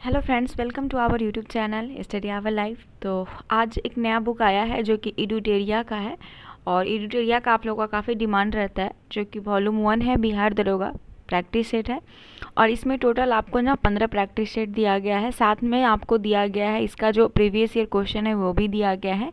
Hello friends welcome to our YouTube channel study hour life तो आज एक नया बुक आया है जो कि इडूटेरिया का है और इडूटेरिया का आप लोगों का काफ़ी डिमांड रहता है, जो कि वॉल्यूम वन है, बिहार दरोगा प्रैक्टिस सेट है। और इसमें टोटल आपको ना पंद्रह प्रैक्टिस सेट दिया गया है, साथ में आपको दिया गया है इसका जो प्रीवियस ईयर क्वेश्चन है, वो भी दिया गया है।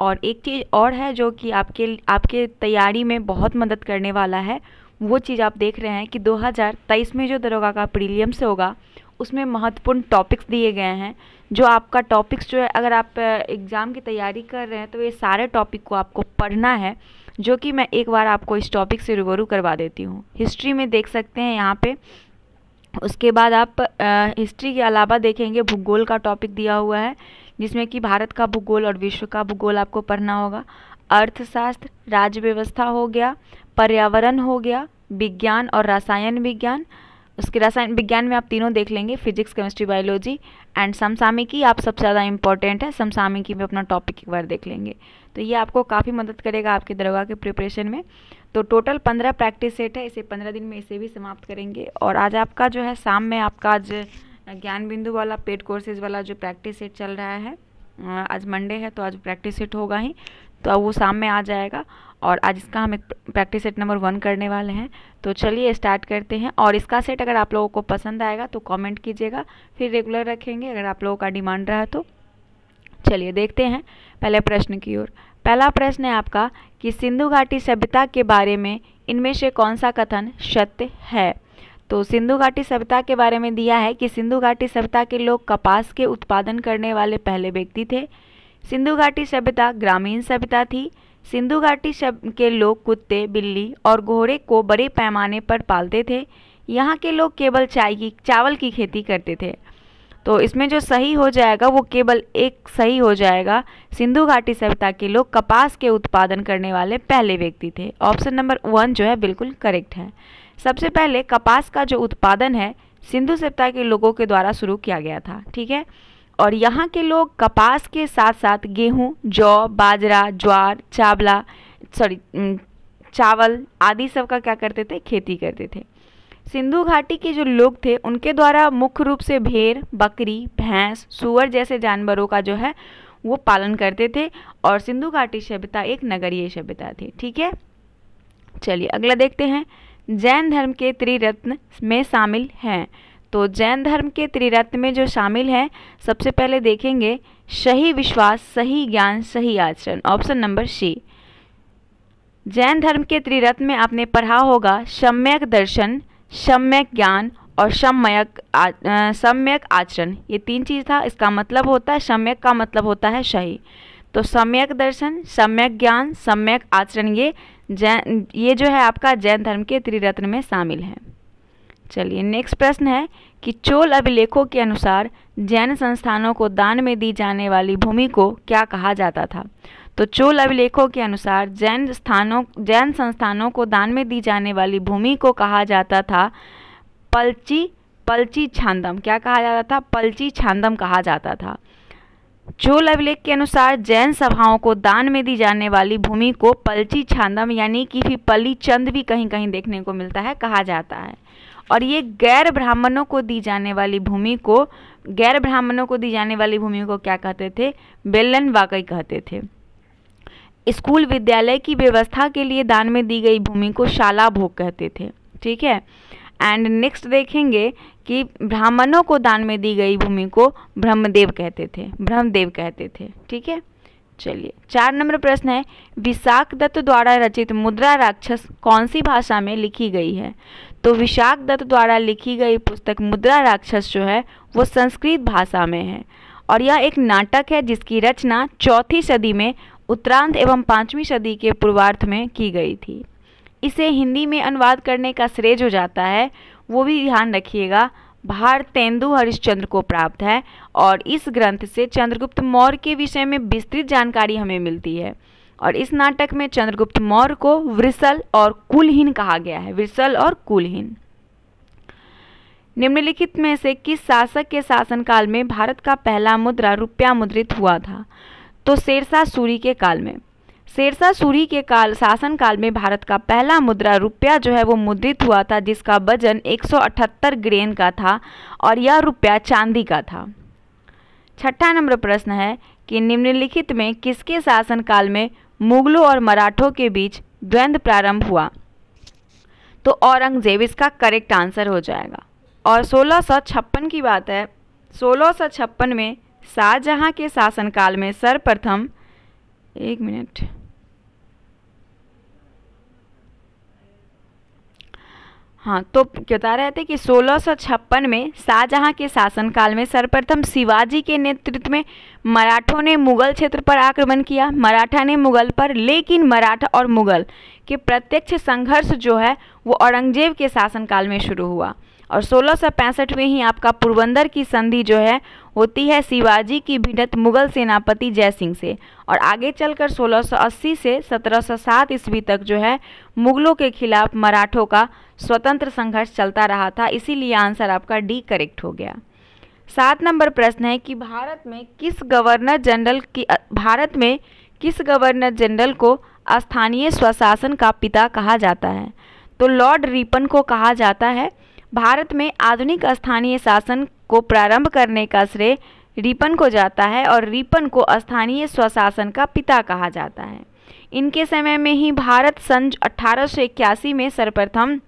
और एक चीज़ और है जो कि आपके आपके तैयारी में बहुत मदद करने वाला है, वो चीज़ आप देख रहे हैं कि 2023 में जो दरोगा का प्रीलियम्स होगा उसमें महत्वपूर्ण टॉपिक्स दिए गए हैं, जो आपका टॉपिक्स जो है, अगर आप एग्ज़ाम की तैयारी कर रहे हैं तो ये सारे टॉपिक को आपको पढ़ना है, जो कि मैं एक बार आपको इस टॉपिक से रूबरू करवा देती हूँ। हिस्ट्री में देख सकते हैं यहाँ पे, उसके बाद आप हिस्ट्री के अलावा देखेंगे, भूगोल का टॉपिक दिया हुआ है, जिसमें कि भारत का भूगोल और विश्व का भूगोल आपको पढ़ना होगा। अर्थशास्त्र, राज्य व्यवस्था हो गया, पर्यावरण हो गया, विज्ञान और रसायन विज्ञान उसके रसायन विज्ञान में आप तीनों देख लेंगे फिजिक्स केमिस्ट्री बायोलॉजी एंड समसामिकी आप सबसे ज़्यादा इंपॉर्टेंट है समसामिकी में अपना टॉपिक एक बार देख लेंगे। तो ये आपको काफ़ी मदद करेगा आपके दरोगा के प्रिपरेशन में। तो टोटल पंद्रह प्रैक्टिस सेट है, इसे पंद्रह दिन में इसे भी समाप्त करेंगे। और आज आपका जो है, शाम में आपका आज ज्ञान बिंदु वाला पेड कोर्सेज वाला जो प्रैक्टिस सेट चल रहा है आज मंडे है तो आज प्रैक्टिस सेट होगा ही। तो अब वो शाम में आ जाएगा और आज इसका हम एक प्रैक्टिस सेट नंबर वन करने वाले हैं। तो चलिए स्टार्ट करते हैं और इसका सेट अगर आप लोगों को पसंद आएगा तो कमेंट कीजिएगा, फिर रेगुलर रखेंगे, अगर आप लोगों का डिमांड रहा तो। चलिए देखते हैं पहले प्रश्न की ओर। पहला प्रश्न है आपका कि सिंधु घाटी सभ्यता के बारे में इनमें से कौन सा कथन सत्य है? तो सिंधु घाटी सभ्यता के बारे में दिया है कि सिंधु घाटी सभ्यता के लोग कपास के उत्पादन करने वाले पहले व्यक्ति थे। सिंधु घाटी सभ्यता ग्रामीण सभ्यता थी। सिंधु घाटी के लोग कुत्ते, बिल्ली और घोड़े को बड़े पैमाने पर पालते थे। यहाँ के लोग केवल चाय की, चावल की खेती करते थे। तो इसमें जो सही हो जाएगा, वो केवल एक सही हो जाएगा। सिंधु घाटी सभ्यता के लोग कपास के उत्पादन करने वाले पहले व्यक्ति थे। ऑप्शन नंबर वन जो है, बिल्कुल करेक्ट है। सबसे पहले कपास का जो उत्पादन है, सिंधु सभ्यता के लोगों के द्वारा शुरू किया गया था, ठीक है? और यहाँ के लोग कपास के साथ साथ गेहूँ, जौ, बाजरा, ज्वार, चावला सॉरी चावल आदि सब का क्या करते थे? खेती करते थे। सिंधु घाटी के जो लोग थे, उनके द्वारा मुख्य रूप से भेड़, बकरी, भैंस, सुअर जैसे जानवरों का जो है, वो पालन करते थे और सिंधु घाटी सभ्यता एक नगरीय सभ्यता थी। ठीक है? चलिए, अगला देखते हैं। जैन धर्म के त्रिरत्न में शामिल हैं। तो जैन धर्म के त्रिरत्न में जो शामिल हैं, सबसे पहले देखेंगे सही विश्वास, सही ज्ञान, सही आचरण। ऑप्शन नंबर सी। जैन धर्म के त्रिरत्न में आपने पढ़ा होगा, सम्यक दर्शन, सम्यक ज्ञान और सम्यक सम्यक आचरण। ये तीन चीज़ था, इसका मतलब होता है, सम्यक का मतलब होता है सही। तो सम्यक दर्शन, सम्यक ज्ञान, सम्यक आचरण, ये जैन, ये जो है आपका जैन धर्म के त्रिरत्न में शामिल है। चलिए नेक्स्ट प्रश्न है कि चोल अभिलेखों के अनुसार जैन संस्थानों को दान में दी जाने वाली भूमि को क्या कहा जाता था? तो चोल अभिलेखों के अनुसार जैन स्थानों, जैन संस्थानों को दान में दी जाने वाली भूमि को कहा जाता था पलची पलची छांदम। क्या कहा जाता था? पलची छांदम कहा जाता था। चोल अभिलेख के अनुसार जैन सभाओं को दान में दी जाने वाली भूमि को पलची छांदम, यानी कि फिर पली चंद भी कहीं कहीं देखने को मिलता है, कहा जाता है। और ये गैर ब्राह्मणों को दी जाने वाली भूमि को, गैर ब्राह्मणों को दी जाने वाली भूमि को क्या कहते थे? बेलन वाकई कहते थे। स्कूल विद्यालय की व्यवस्था के लिए दान में दी गई भूमि को शाला भोग कहते थे, ठीक है? एंड नेक्स्ट देखेंगे कि ब्राह्मणों को दान में दी गई भूमि को ब्रह्मदेव कहते थे, ब्रह्मदेव कहते थे, ठीक है? चलिए, चार नंबर प्रश्न है, विशाख दत्त द्वारा रचित मुद्रा राक्षस कौन सी भाषा में लिखी गई है? तो विशाख दत्त द्वारा लिखी गई पुस्तक मुद्रा राक्षस जो है, वो संस्कृत भाषा में है। और यह एक नाटक है जिसकी रचना चौथी सदी में उत्तरांत एवं पाँचवीं सदी के पूर्वार्थ में की गई थी। इसे हिंदी में अनुवाद करने का श्रेय जो जाता है, वो भी ध्यान रखिएगा भारतेंदु हरिश्चंद्र को प्राप्त है और इस ग्रंथ से चंद्रगुप्त मौर्य के विषय में विस्तृत जानकारी हमें मिलती है। और इस नाटक में चंद्रगुप्त मौर्य को वृसल और कुलहीन कहा गया है। वृसल और कुलहीन। निम्नलिखित में से किस शासक के शासनकाल में भारत का पहला मुद्रा रुपया मुद्रित हुआ था? तो शेरशाह सूरी के काल में। शेरशाह सूरी के काल, शासन काल में भारत का पहला मुद्रा रुपया जो है वो मुद्रित हुआ था, जिसका वज़न 178 ग्रेन का था और यह रुपया चांदी का था। छठा नंबर प्रश्न है कि निम्नलिखित में किसके शासन काल में मुगलों और मराठों के बीच द्वंद्व प्रारंभ हुआ? तो औरंगज़ेब, इसका करेक्ट आंसर हो जाएगा। और सोलह की बात है, सोलह में शाहजहाँ के शासनकाल में सर्वप्रथम, एक मिनट हाँ तो बता रहे थे कि सोलह में शाहजहाँ के शासनकाल में सर्वप्रथम शिवाजी के नेतृत्व में मराठों ने मुगल क्षेत्र पर आक्रमण किया। मराठा ने मुगल पर, लेकिन मराठा और मुगल के प्रत्यक्ष संघर्ष जो है, वो औरंगज़ेब के शासनकाल में शुरू हुआ। और सोलह में ही आपका पुरबंदर की संधि जो है होती है शिवाजी की भिड़त मुगल सेनापति जय सिंह से। और आगे चलकर 1680 से 1707 ईस्वी तक जो है, मुगलों के खिलाफ मराठों का स्वतंत्र संघर्ष चलता रहा था। इसीलिए आंसर आपका डी करेक्ट हो गया। सात नंबर प्रश्न है कि भारत में किस गवर्नर जनरल की, भारत में किस गवर्नर जनरल को स्थानीय स्वशासन का पिता कहा जाता है? तो लॉर्ड रिपन को कहा जाता है। भारत में आधुनिक स्थानीय शासन को प्रारंभ करने का श्रेय रिपन को जाता है और रिपन को स्थानीय स्वशासन का पिता कहा जाता है। इनके समय में ही भारत सन अठारह सौ इक्यासी में सर्वप्रथम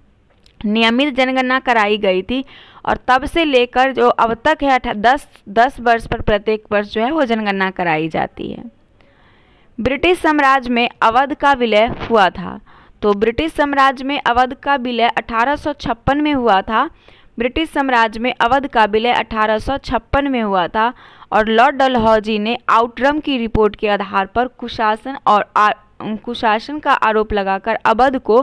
नियमित जनगणना कराई गई थी और तब से लेकर जो अब तक है दस दस वर्ष पर प्रत्येक वर्ष जो है वो जनगणना कराई जाती है। ब्रिटिश साम्राज्य में अवध का विलय हुआ था। तो ब्रिटिश साम्राज्य में अवध का विलय अठारह सौ छप्पन में हुआ था ब्रिटिश साम्राज्य में अवध का विलय अठारह सौ छप्पन में हुआ था और लॉर्ड डलहौजी ने आउटरम की रिपोर्ट के आधार पर कुशासन और कुशासन का आरोप लगाकर अवध को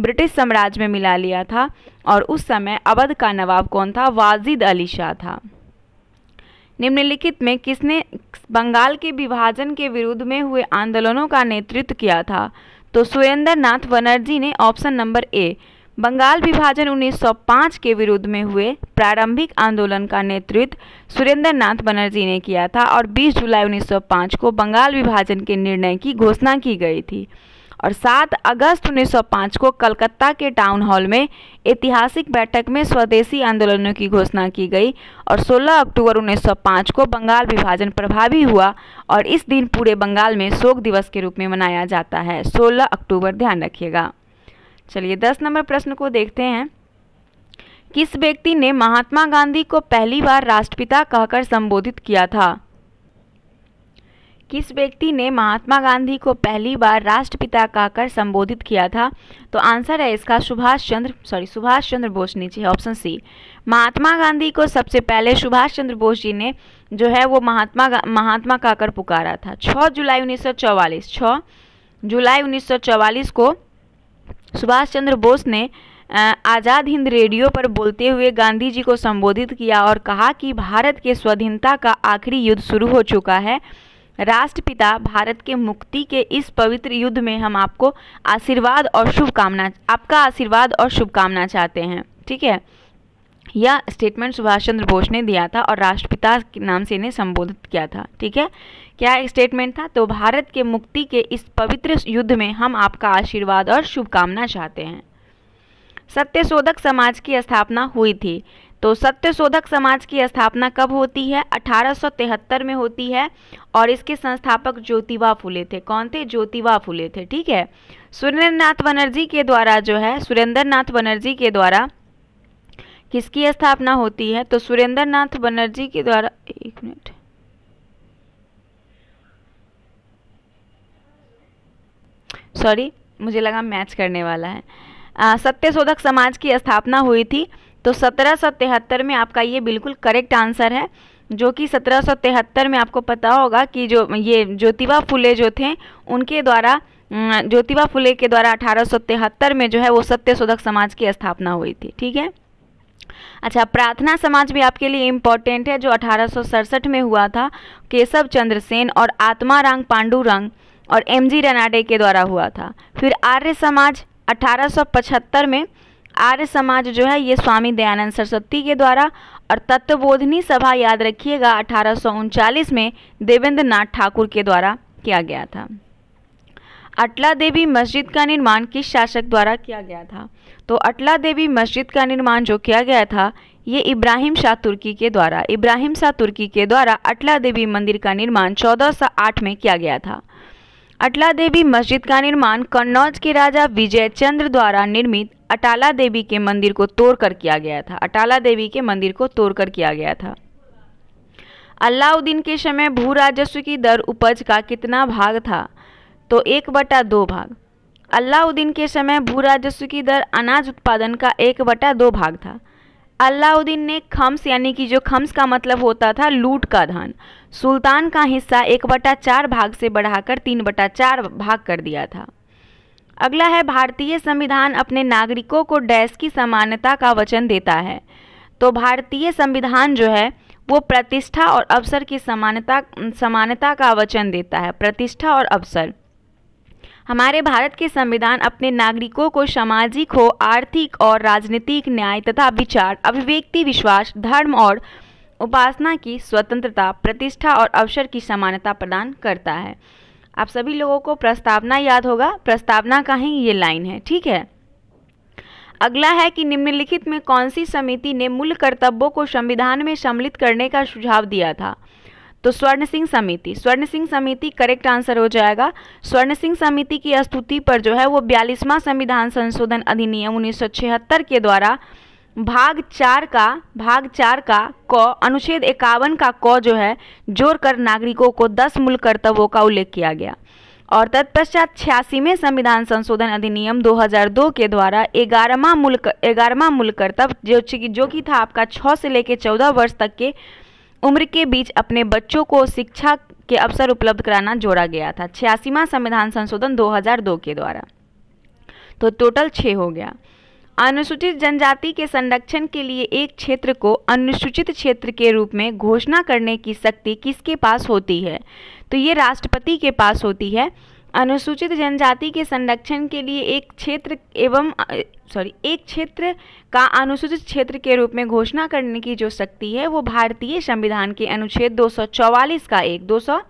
ब्रिटिश साम्राज्य में मिला लिया था और उस समय अवध का नवाब कौन था? वाजिद अली शाह था। निम्नलिखित में किसने बंगाल के विभाजन के विरुद्ध में हुए आंदोलनों का नेतृत्व किया था? तो सुरेंद्र नाथ बनर्जी ने ऑप्शन नंबर ए बंगाल विभाजन 1905 के विरुद्ध में हुए प्रारंभिक आंदोलन का नेतृत्व सुरेंद्र नाथ बनर्जी ने किया था और 20 जुलाई 1905 को बंगाल विभाजन के निर्णय की घोषणा की गई थी। और 7 अगस्त 1905 को कलकत्ता के टाउन हॉल में ऐतिहासिक बैठक में स्वदेशी आंदोलनों की घोषणा की गई और 16 अक्टूबर 1905 को बंगाल विभाजन प्रभावी हुआ और इस दिन पूरे बंगाल में शोक दिवस के रूप में मनाया जाता है। 16 अक्टूबर, ध्यान रखिएगा। चलिए 10 नंबर प्रश्न को देखते हैं। किस व्यक्ति ने महात्मा गांधी को पहली बार राष्ट्रपिता कहकर संबोधित किया था? किस व्यक्ति ने महात्मा गांधी को पहली बार राष्ट्रपिता कहकर संबोधित किया था? तो आंसर है इसका सुभाष चंद्र सॉरी सुभाष चंद्र बोस नीचे ऑप्शन सी महात्मा गांधी को सबसे पहले सुभाष चंद्र बोस जी ने जो है वो महात्मा महात्मा कहकर पुकारा था। 6 जुलाई 1944 6 जुलाई 1944 को सुभाष चंद्र बोस ने आज़ाद हिंद रेडियो पर बोलते हुए गांधी जी को संबोधित किया और कहा कि भारत के स्वाधीनता का आखिरी युद्ध शुरू हो चुका है। राष्ट्रपिता भारत के मुक्ति के इस पवित्र युद्ध में हम आपको आशीर्वाद और शुभकामना, आपका आशीर्वाद और शुभकामना चाहते हैं। ठीक है? यह स्टेटमेंट सुभाष चंद्र बोस ने दिया था और राष्ट्रपिता के नाम से इन्हें संबोधित किया था। ठीक है? क्या स्टेटमेंट था? तो भारत के मुक्ति के इस पवित्र युद्ध में हम आपका आशीर्वाद और शुभकामना चाहते हैं। सत्यशोधक समाज की स्थापना हुई थी। तो सत्यशोधक समाज की स्थापना कब होती है? अठारह सौ तिहत्तर में होती है और इसके संस्थापक ज्योतिबा फुले थे। कौन थे? ज्योतिबा फुले थे, ठीक है? सुरेंद्र नाथ बनर्जी के द्वारा जो है सुरेंद्र नाथ बनर्जी के द्वारा किसकी स्थापना होती है? तो सुरेंद्र नाथ बनर्जी के द्वारा, एक मिनट। सॉरी, मुझे लगा मैच करने वाला है। सत्यशोधक समाज की स्थापना हुई थी तो सत्रह सौ तिहत्तर में आपका ये बिल्कुल करेक्ट आंसर है, जो कि सत्रह सौ तिहत्तर में आपको पता होगा कि जो, ये ज्योतिबा फुले जो थे, उनके द्वारा ज्योतिबा फुले के द्वारा अठारह सौ तिहत्तर में जो है वो सत्यशोधक समाज की स्थापना हुई थी, ठीक है? अच्छा प्रार्थना समाज भी आपके लिए इम्पोर्टेंट है, जो अठारह सौ सड़सठ में हुआ था केशव चंद्र सेन और आत्मारांग पांडुरंग। और एम जी रनाडे के द्वारा हुआ था। फिर आर्य समाज अठारह सौ पचहत्तर में आर्य समाज जो है, ये स्वामी दयानंद सरस्वती के द्वारा और तत्वबोधनी सभा याद रखिएगा, अठारह में देवेंद्र नाथ ठाकुर के द्वारा किया गया था। अटला देवी मस्जिद का निर्माण किस शासक द्वारा किया गया था? तो अटला देवी मस्जिद का निर्माण जो किया गया था, ये इब्राहिम शाह तुर्की के द्वारा। इब्राहिम शाह तुर्की के द्वारा अटला देवी मंदिर का निर्माण 1408 में किया गया था। अटला देवी मस्जिद का निर्माण कन्नौज के राजा विजय चंद्र द्वारा निर्मित अटाला देवी के मंदिर को तोड़कर किया गया था। अटाला देवी के मंदिर को तोड़कर किया गया था। अलाउद्दीन के समय भू राजस्व की दर उपज का कितना भाग था? तो एक बटा दो भाग। अलाउद्दीन के समय भू राजस्व की दर अनाज उत्पादन का एक बटा दो भाग था। अलाउद्दीन ने खम्स, यानी कि जो खम्स का मतलब होता था, लूट का धन। सुल्तान का हिस्सा एक बटा चार भाग से बढ़ाकर तीन बटा चार भाग कर दिया था। अगला है, भारतीय संविधान अपने नागरिकों को डैश की समानता का वचन देता है। तो भारतीय संविधान जो है, वो प्रतिष्ठा और अवसर की समानता समानता का वचन देता है, प्रतिष्ठा और अवसर। हमारे भारत के संविधान अपने नागरिकों को सामाजिक हो, आर्थिक और राजनीतिक न्याय तथा विचार, अभिव्यक्ति, विश्वास, धर्म और उपासना की स्वतंत्रता, प्रतिष्ठा और अवसर की समानता प्रदान करता है। आप सभी लोगों को प्रस्तावना याद होगा। प्रस्तावना का ही ये लाइन है, ठीक है? अगला है कि निम्नलिखित में कौन सी समिति ने मूल कर्तव्यों को संविधान में सम्मिलित करने का सुझाव दिया था? तो स्वर्ण सिंह समिति। स्वर्ण सिंह समिति करेक्ट आंसर हो जाएगा। स्वर्ण सिंह समिति की स्तुति पर जो है वो बयालीसवां संविधान संशोधन अधिनियम उन्नीस सौ छिहत्तर के द्वारा भाग चार का, भाग चार का क, अनुच्छेद इक्यावन का क जो है जोड़कर नागरिकों को दस मूल कर्तव्यों का उल्लेख किया गया। और तत्पश्चात छियासीवें संविधान संशोधन अधिनियम 2002 के द्वारा ग्यारहवा मूल ग्यारहवा मूल कर्तव्य जो कि जो कि था आपका छः से लेकर चौदह वर्ष तक के उम्र के बीच अपने बच्चों को शिक्षा के अवसर उपलब्ध कराना जोड़ा गया था। छियासीवा संविधान संशोधन 2002 के द्वारा। तो टोटल छः हो गया। अनुसूचित जनजाति के संरक्षण के लिए एक क्षेत्र को अनुसूचित क्षेत्र के रूप में घोषणा करने की शक्ति किसके पास होती है? तो ये राष्ट्रपति के पास होती है। अनुसूचित जनजाति के संरक्षण के लिए एक क्षेत्र एवं सॉरी एक क्षेत्र का अनुसूचित क्षेत्र के रूप में घोषणा करने की जो शक्ति है, वो भारतीय संविधान के अनुच्छेद 244 का एक 200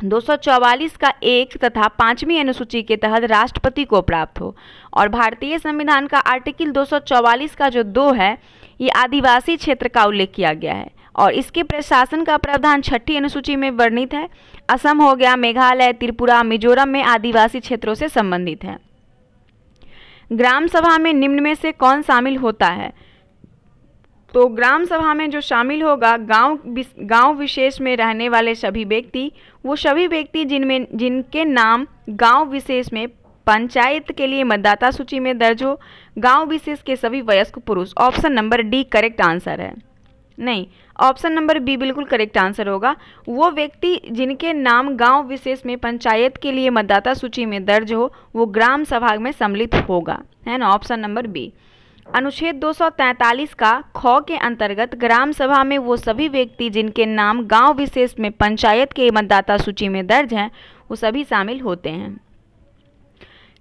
244 का एक तथा पांचवी अनुसूची के तहत राष्ट्रपति को प्राप्त हो। और भारतीय संविधान का आर्टिकल 244 का जो दो है, ये आदिवासी क्षेत्र का उल्लेख किया गया है। और इसके प्रशासन का प्रावधान छठी अनुसूची में वर्णित है। असम हो गया, मेघालय, त्रिपुरा, मिजोरम में आदिवासी क्षेत्रों से संबंधित है। ग्राम सभा में निम्न में से कौन शामिल होता है? तो ग्राम सभा में जो शामिल होगा, गाँव गाँव विशेष में रहने वाले सभी व्यक्ति, वो सभी व्यक्ति जिनमें, जिनके नाम गाँव विशेष में पंचायत के लिए मतदाता सूची में दर्ज हो, गाँव विशेष के सभी वयस्क पुरुष। Option number D correct answer है। नहीं ऑप्शन नंबर बी बिल्कुल करेक्ट आंसर होगा। वो व्यक्ति जिनके नाम गाँव विशेष में पंचायत के लिए मतदाता सूची में दर्ज हो, वो ग्राम सभा में सम्मिलित होगा। है ना? Option number B. अनुच्छेद 243 का ख के अंतर्गत ग्राम सभा में वो सभी व्यक्ति जिनके नाम गाँव विशेष में पंचायत के मतदाता सूची में दर्ज हैं, वो सभी शामिल होते हैं।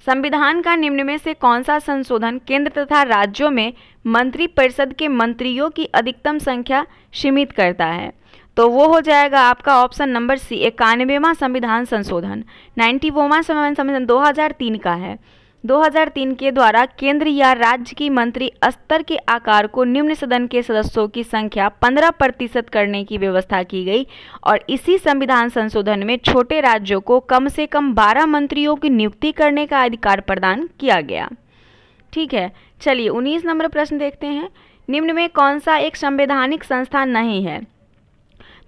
संविधान का निम्न में से कौन सा संशोधन केंद्र तथा राज्यों में मंत्रिपरिषद के मंत्रियों की अधिकतम संख्या सीमित करता है? तो वो हो जाएगा आपका ऑप्शन नंबर सी, इक्यानवेवा संविधान संशोधन। नाइन्टी वोवा संविधान 2003 का है। 2003 के द्वारा केंद्र या राज्य की मंत्री स्तर के आकार को निम्न सदन के सदस्यों की संख्या 15 प्रतिशत करने की व्यवस्था की गई और इसी संविधान संशोधन में छोटे राज्यों को कम से कम 12 मंत्रियों की नियुक्ति करने का अधिकार प्रदान किया गया। ठीक है, चलिए 19 नंबर प्रश्न देखते हैं। निम्न में कौन सा एक संवैधानिक संस्था नहीं है?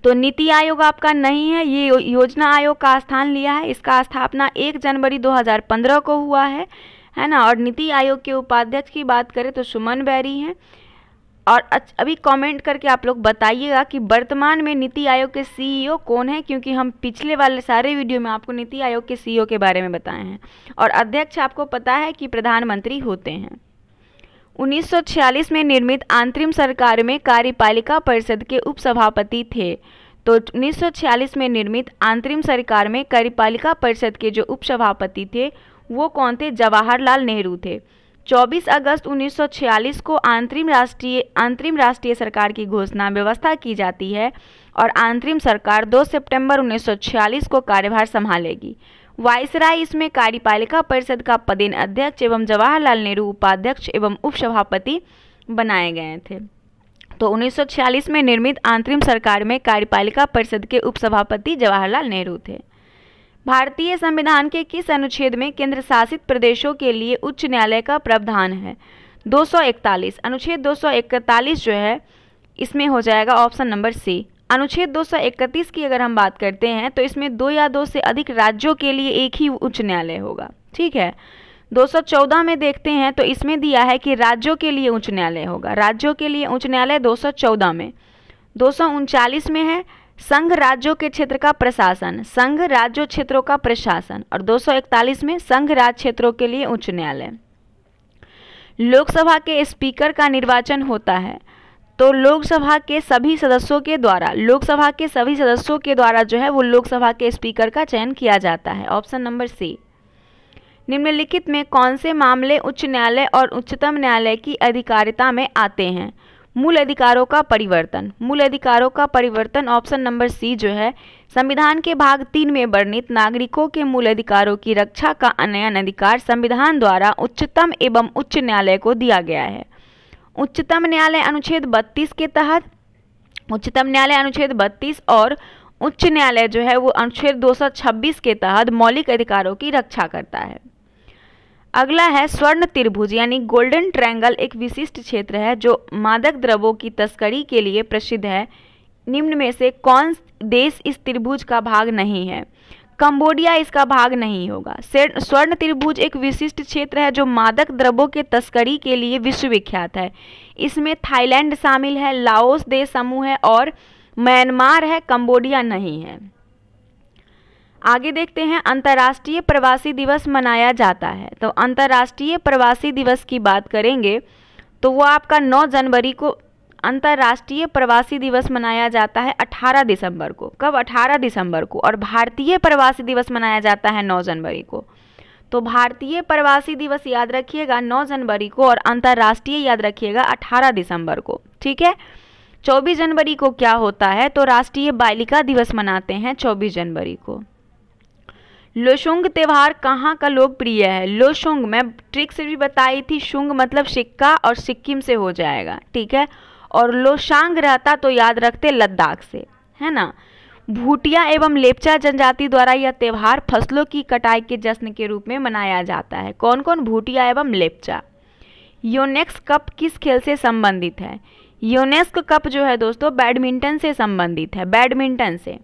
तो नीति आयोग आपका नहीं है, ये योजना आयोग का स्थान लिया है। इसका स्थापना एक जनवरी 2015 को हुआ है है ना? और नीति आयोग के उपाध्यक्ष की बात करें तो सुमन बैरी हैं। और अभी कमेंट करके आप लोग बताइएगा कि वर्तमान में नीति आयोग के सीईओ कौन है, क्योंकि हम पिछले वाले सारे वीडियो में आपको नीति आयोग के सीईओ के बारे में बताए हैं। और अध्यक्ष, आपको पता है कि प्रधानमंत्री होते हैं। 1946 में निर्मित अंतरिम सरकार में कार्यपालिका परिषद के उपसभापति थे। तो 1946 में निर्मित अंतरिम सरकार में कार्यपालिका परिषद के जो उपसभापति थे, वो कौन थे? जवाहरलाल नेहरू थे। 24 अगस्त 1946 को अंतरिम राष्ट्रीय अंतरिम राष्ट्रीय सरकार की घोषणा व्यवस्था की जाती है और अंतरिम सरकार 2 सितंबर 1946 को कार्यभार संभालेगी। वायसराय इसमें कार्यपालिका परिषद का पदेन अध्यक्ष एवं जवाहरलाल नेहरू उपाध्यक्ष एवं उपसभापति बनाए गए थे। तो 1946 में निर्मित अंतरिम सरकार में कार्यपालिका परिषद के उपसभापति जवाहरलाल नेहरू थे। भारतीय संविधान के किस अनुच्छेद में केंद्र शासित प्रदेशों के लिए उच्च न्यायालय का प्रावधान है? 241 अनुच्छेद 241 जो है, इसमें हो जाएगा ऑप्शन नंबर सी। अनुच्छेद 231 की अगर हम बात करते हैं तो इसमें दो या दो से अधिक राज्यों के लिए एक ही उच्च न्यायालय होगा। ठीक है? 214 में देखते हैं तो इसमें दिया है कि राज्यों के लिए उच्च न्यायालय होगा। राज्यों के लिए उच्च न्यायालय 214 में। दो में है, संघ राज्यों के क्षेत्र का प्रशासन। संघ राज्य क्षेत्रों का प्रशासन। और 241 में संघ राज्य क्षेत्रों के लिए उच्च न्यायालय। लोकसभा के स्पीकर का निर्वाचन होता है। तो लोकसभा के सभी सदस्यों के द्वारा, लोकसभा के सभी सदस्यों के द्वारा जो है वो लोकसभा के स्पीकर का चयन किया जाता है। Option number C. निम्नलिखित में कौन से मामले उच्च न्यायालय और उच्चतम न्यायालय की अधिकारिता में आते हैं? मूल अधिकारों का परिवर्तन। मूल अधिकारों का परिवर्तन ऑप्शन नंबर सी जो है, संविधान के भाग तीन में वर्णित नागरिकों के मूल अधिकारों की रक्षा का अनयन अधिकार संविधान द्वारा उच्चतम एवं उच्च न्यायालय को दिया गया है। उच्चतम न्यायालय अनुच्छेद 32 के तहत, उच्चतम न्यायालय अनुच्छेद 32 और उच्च न्यायालय जो है वो अनुच्छेद 226 के तहत मौलिक अधिकारों की रक्षा करता है। अगला है स्वर्ण त्रिभुज, यानी गोल्डन ट्रैंगल एक विशिष्ट क्षेत्र है जो मादक द्रव्यों की तस्करी के लिए प्रसिद्ध है। निम्न में से कौन देश इस त्रिभुज का भाग नहीं है? कंबोडिया इसका भाग नहीं होगा। स्वर्ण त्रिभुज एक विशिष्ट क्षेत्र है जो मादक द्रव्यों के तस्करी के लिए विश्वविख्यात है। इसमें थाईलैंड शामिल है, लाओस देश समूह है और म्यांमार है, कंबोडिया नहीं है। आगे देखते हैं, अंतर्राष्ट्रीय प्रवासी दिवस मनाया जाता है। तो अंतर्राष्ट्रीय प्रवासी दिवस की बात करेंगे तो वो आपका 9 जनवरी को अंतर्राष्ट्रीय प्रवासी दिवस मनाया जाता है 18 दिसंबर को। कब? 18 दिसंबर को। और भारतीय प्रवासी दिवस मनाया जाता है 9 जनवरी को। तो भारतीय प्रवासी दिवस याद रखिएगा 9 जनवरी को और अंतर्राष्ट्रीय याद रखिएगा 18 दिसंबर को। ठीक है? 24 जनवरी को क्या होता है? तो राष्ट्रीय बालिका दिवस मनाते हैं 24 जनवरी को। लोशुंग त्यौहार कहाँ का लोकप्रिय है? लोशुंग, मैं ट्रिक से भी बताई थी, शुंग मतलब सिक्का और सिक्किम से हो जाएगा। ठीक है? और लोशांग रहता तो याद रखते लद्दाख से, है ना? भूटिया एवं लेपचा जनजाति द्वारा यह त्यौहार फ़सलों की कटाई के जश्न के रूप में मनाया जाता है। कौन कौन भूटिया एवं लेपचा? योनेक्स कप किस खेल से संबंधित है? योनेस्क कप जो है दोस्तों, बैडमिंटन से संबंधित है, बैडमिंटन से।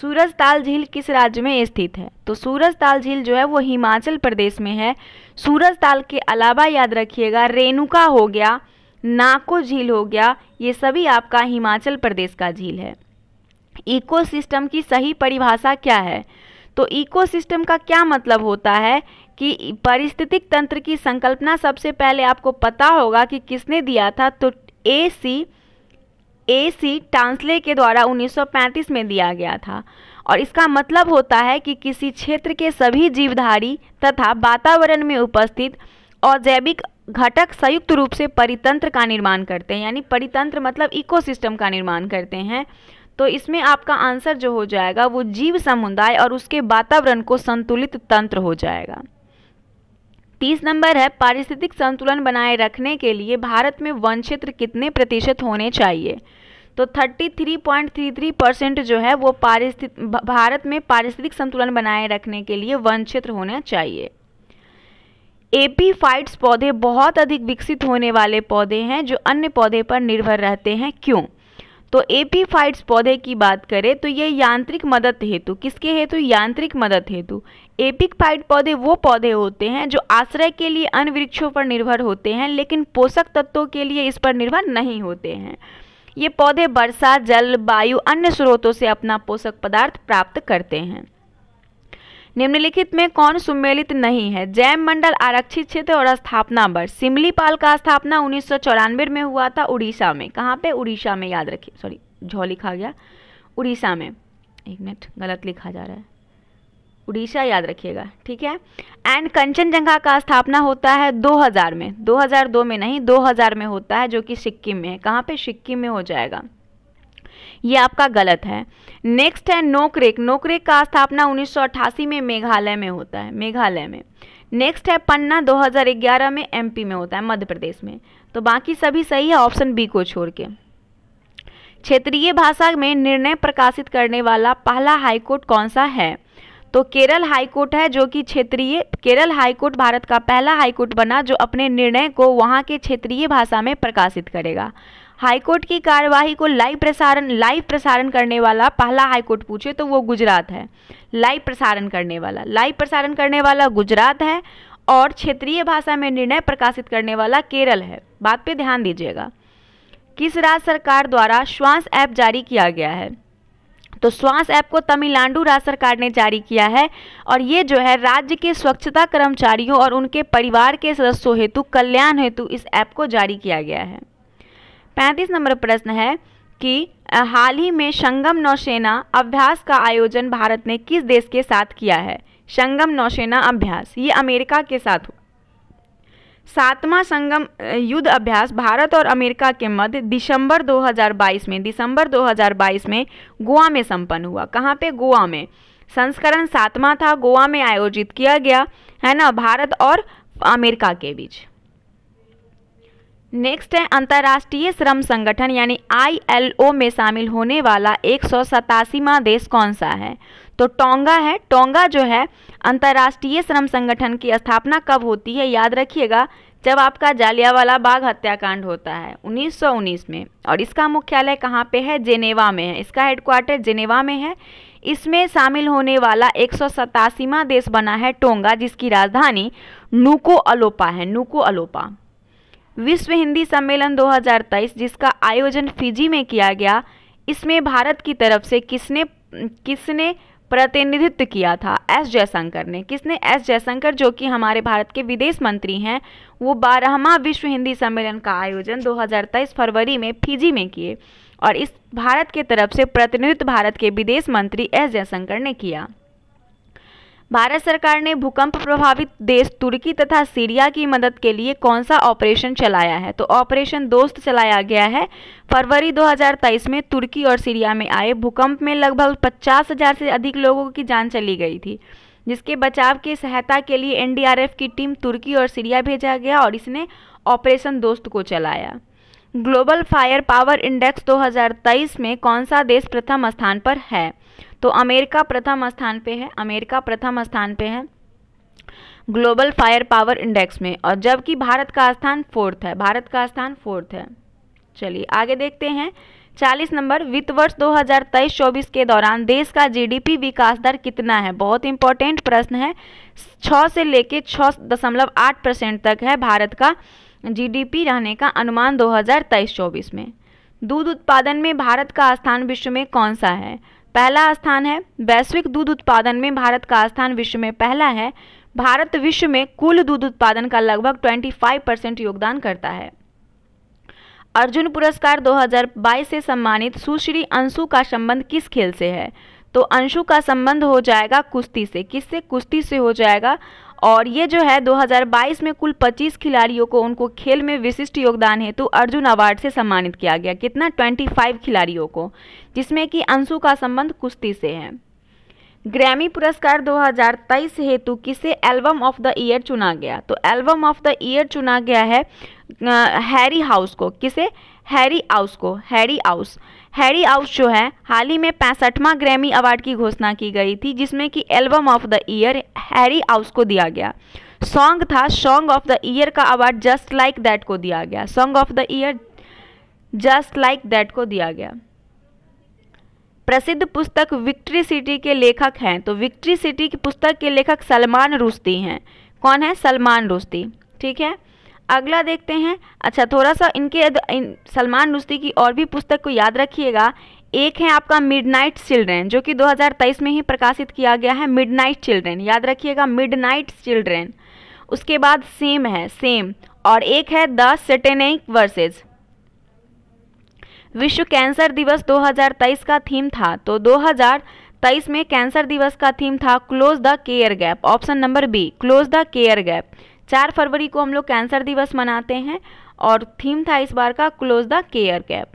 सूरज ताल झील किस राज्य में स्थित है? तो सूरज ताल झील जो है वो हिमाचल प्रदेश में है। सूरज ताल के अलावा याद रखिएगा, रेणुका हो गया नाको झील हो गया, ये सभी आपका हिमाचल प्रदेश का झील है। इकोसिस्टम की सही परिभाषा क्या है? तो इकोसिस्टम का क्या मतलब होता है कि पारिस्थितिक तंत्र की संकल्पना सबसे पहले आपको पता होगा कि किसने दिया था तो ए सी ए सी टांसले के द्वारा 1935 में दिया गया था। और इसका मतलब होता है कि किसी क्षेत्र के सभी जीवधारी तथा वातावरण में उपस्थित अजैविक घटक संयुक्त रूप से परितंत्र का निर्माण करते हैं, यानी परितंत्र मतलब इकोसिस्टम का निर्माण करते हैं। तो इसमें आपका आंसर जो हो जाएगा, वो जीव समुदाय और उसके वातावरण को संतुलित तंत्र हो जाएगा। तीस नंबर है, पारिस्थितिक संतुलन बनाए रखने के लिए भारत में वन क्षेत्र कितने प्रतिशत होने चाहिए? तो 33.33 परसेंट जो है, वो पारिस्थित, भारत में पारिस्थितिक संतुलन बनाए रखने के लिए वन क्षेत्र होना चाहिए। एपीफाइट्स पौधे बहुत अधिक विकसित होने वाले पौधे हैं जो अन्य पौधे पर निर्भर रहते हैं। क्यों? तो एपीफाइट्स पौधे की बात करें तो ये यांत्रिक मदद हेतु। किसके हेतु? यांत्रिक मदद हेतु। एपिकफाइट पौधे वो पौधे होते हैं जो आश्रय के लिए अन्य वृक्षों पर निर्भर होते हैं, लेकिन पोषक तत्वों के लिए इस पर निर्भर नहीं होते हैं। ये पौधे वर्षा जल, वायु, अन्य स्रोतों से अपना पोषक पदार्थ प्राप्त करते हैं। निम्नलिखित में कौन सुमेलित नहीं है? जैम मंडल आरक्षित क्षेत्र और स्थापना वर्ष सिमलीपाल का स्थापना उन्नीस सौ चौरानवे में हुआ था उड़ीसा में। कहाँ पे? उड़ीसा में, याद रखिए। सॉरी झो लिखा गया। उड़ीसा में। एक मिनट, गलत लिखा जा रहा है। उड़ीसा याद रखिएगा, ठीक है? एंड कंचनजंगा का स्थापना होता है 2000 में। 2002 में नहीं 2000 में होता है, जो कि सिक्किम में है। कहाँ पे? सिक्किम में हो जाएगा। ये आपका गलत है। नेक्स्ट है नोकरेक। नोकरेक का स्थापना 1988 में मेघालय में होता है। मेघालय में। नेक्स्ट है पन्ना 2011 में एमपी में होता है मध्य प्रदेश में। तो बाकी सभी सही है ऑप्शन बी को छोड़ के। क्षेत्रीय भाषा में निर्णय प्रकाशित करने वाला पहला हाईकोर्ट कौन सा है? तो केरल हाईकोर्ट है जो कि क्षेत्रीय, केरल हाईकोर्ट भारत का पहला हाईकोर्ट बना जो अपने निर्णय को वहाँ के क्षेत्रीय भाषा में प्रकाशित करेगा। हाईकोर्ट की कार्यवाही को लाइव प्रसारण लाइव प्रसारण करने वाला पहला हाईकोर्ट पूछे तो वो गुजरात है। लाइव प्रसारण करने वाला, लाइव प्रसारण करने वाला गुजरात है और क्षेत्रीय भाषा में निर्णय प्रकाशित करने वाला केरल है। बात पे ध्यान दीजिएगा। किस राज्य सरकार द्वारा श्वास ऐप जारी किया गया है? तो श्वास ऐप को तमिलनाडु राज्य सरकार ने जारी किया है और ये जो है राज्य के स्वच्छता कर्मचारियों और उनके परिवार के सदस्यों हेतु, कल्याण हेतु इस ऐप को जारी किया गया है। पैंतीस नंबर प्रश्न है कि हाल ही में संगम नौसेना अभ्यास का आयोजन भारत ने किस देश के साथ किया है? संगम नौसेना अभ्यास, ये अमेरिका के साथ हुआ सातवां संगम युद्ध अभ्यास भारत और अमेरिका के मध्य दिसंबर 2022 में, दिसंबर 2022 में गोवा में संपन्न हुआ। कहाँ पे? गोवा में। संस्करण सातवां था, गोवा में आयोजित किया गया, है ना? भारत और अमेरिका के बीच। नेक्स्ट है, अंतर्राष्ट्रीय श्रम संगठन यानी आईएलओ में शामिल होने वाला एक सौ देश कौन सा है? तो टोंगा है। टोंगा जो है, अंतर्राष्ट्रीय श्रम संगठन की स्थापना कब होती है? याद रखिएगा, जब आपका जालियावाला बाग हत्याकांड होता है 1919 में। और इसका मुख्यालय कहाँ पे है? जेनेवा में है। इसका हेडक्वार्टर जेनेवा में है। इसमें शामिल होने वाला एक देश बना है टोंगा, जिसकी राजधानी नूको अलोपा है। नूको अलोपा विश्व हिंदी सम्मेलन 2023 जिसका आयोजन फिजी में किया गया, इसमें भारत की तरफ़ से किसने किसने प्रतिनिधित्व किया था? एस. जयशंकर ने। किसने? एस. जयशंकर, जो कि हमारे भारत के विदेश मंत्री हैं, वो बारहवा विश्व हिंदी सम्मेलन का आयोजन 2023 फरवरी में फिजी में किए और इस भारत के तरफ़ से प्रतिनिधित्व भारत के विदेश मंत्री एस. जयशंकर ने किया। भारत सरकार ने भूकंप प्रभावित देश तुर्की तथा सीरिया की मदद के लिए कौन सा ऑपरेशन चलाया है? तो ऑपरेशन दोस्त चलाया गया है। फरवरी 2023 में तुर्की और सीरिया में आए भूकंप में लगभग पचास हज़ार से अधिक लोगों की जान चली गई थी, जिसके बचाव की सहायता के लिए एनडीआरएफ की टीम तुर्की और सीरिया भेजा गया और इसने ऑपरेशन दोस्त को चलाया। ग्लोबल फायर पावर इंडेक्स 2023 में कौन सा देश प्रथम स्थान पर है? तो अमेरिका प्रथम स्थान पे है, अमेरिका प्रथम स्थान पे है ग्लोबल फायर पावर इंडेक्स में, और जबकि भारत का स्थान फोर्थ है, भारत का स्थान फोर्थ है। चलिए, आगे देखते हैं। 40 नंबर, वित्त वर्ष 2023-24 के दौरान देश का जीडीपी विकास दर कितना है? बहुत इंपॉर्टेंट प्रश्न है। 6 से लेके छः दशमलव आठ परसेंट तक है भारत का जीडीपी रहने का अनुमान 2023-24 में। दूध उत्पादन में भारत का स्थान विश्व में कौन सा है? पहला स्थान है। वैश्विक दूध उत्पादन में भारत का स्थान विश्व में पहला है। भारत विश्व में कुल दूध उत्पादन का लगभग 25 परसेंट योगदान करता है। अर्जुन पुरस्कार 2022 से सम्मानित सुश्री अंशु का संबंध किस खेल से है? तो अंशु का संबंध हो जाएगा कुश्ती से। किससे? कुश्ती से हो जाएगा और ये जो है 2022 में कुल 25 खिलाड़ियों को उनको खेल में विशिष्ट योगदान हेतु अर्जुन अवार्ड से सम्मानित किया गया। कितना? 25 खिलाड़ियों को, जिसमें कि अंशु का संबंध कुश्ती से है। ग्रैमी पुरस्कार 2023 हेतु किसे एल्बम ऑफ़ द ईयर चुना गया? तो एल्बम ऑफ़ द ईयर चुना गया है हैरी हाउस को। किसे? हैरी हाउस को, हैरी हाउस। हैरी आउस जो है, हाल ही में पैंसठवां ग्रैमी अवार्ड की घोषणा की गई थी, जिसमें कि album of the year Harry house को दिया गया। सॉन्ग था सॉन्ग ऑफ़ द ईयर का अवार्ड जस्ट लाइक दैट को दिया गया। Song of the year just like that को दिया गया। प्रसिद्ध पुस्तक विक्ट्री सिटी के लेखक हैं तो विक्ट्री सिटी की पुस्तक के लेखक सलमान रुश्ती हैं। कौन है? सलमान रुश्ती ठीक है? अगला देखते हैं। अच्छा थोड़ा सा इनके इन, सलमान रुश्ती की और भी पुस्तक को याद रखिएगा। एक है आपका मिडनाइट चिल्ड्रेन जो कि 2023 में ही प्रकाशित किया गया है मिडनाइट चिल्ड्रेन। याद रखिएगा मिडनाइट चिल्ड्रेन। उसके बाद सेम है सेम। और एक है द सेटेनिक वर्सेज। विश्व कैंसर दिवस 2023 का थीम था तो 2023 में कैंसर दिवस का थीम था close the care gap option number B close the care gap. चार फरवरी को हम लोग कैंसर दिवस मनाते हैं और थीम था इस बार का क्लोज द केयर गैप